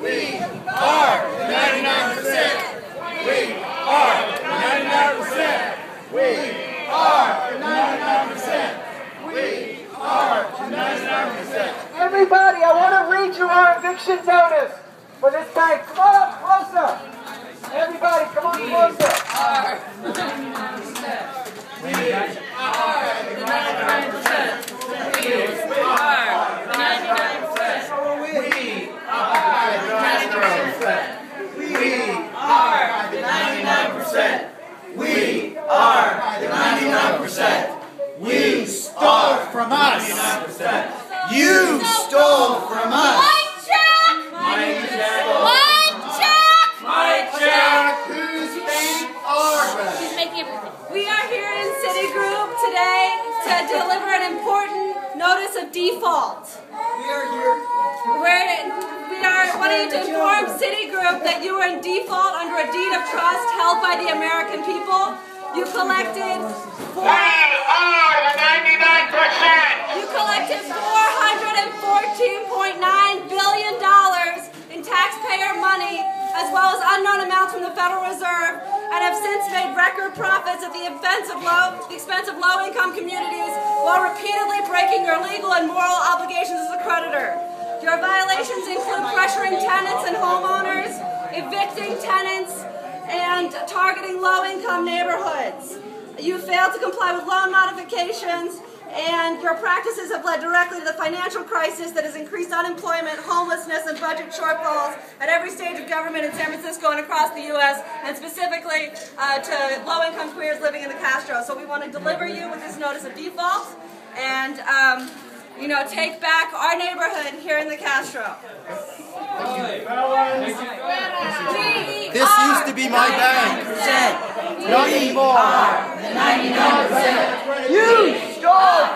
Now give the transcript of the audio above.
We are 99%. We are 99%. We are 99%. We are 99%. Everybody, I want to read you our eviction notice for this guy. Come on up closer. Everybody, come on closer. You stole from us. You stole from us. Mic check! Mic check! Mic check, whose bank are we? He's making everything. We are here in Citigroup today to deliver an important notice of default. We are here. We're, we are wanting to inform Citigroup that you were in default under a deed of trust held by the American people. You collected four, are the 99%! you collected $414.9 billion in taxpayer money, as well as unknown amounts from the Federal Reserve, and have since made record profits at the expense of low, the expense of low-income communities, while repeatedly breaking your legal and moral obligations violations include pressuring tenants and homeowners, evicting tenants, and targeting low-income neighborhoods. You failed to comply with loan modifications, and your practices have led directly to the financial crisis that has increased unemployment, homelessness, and budget shortfalls at every stage of government in San Francisco and across the U.S., and specifically uh, to low-income queers living in the Castro. So we want to deliver you with this notice of default, and um, you know, take back our neighborhood here in the Castro. This used to be my bank. Not anymore. You stole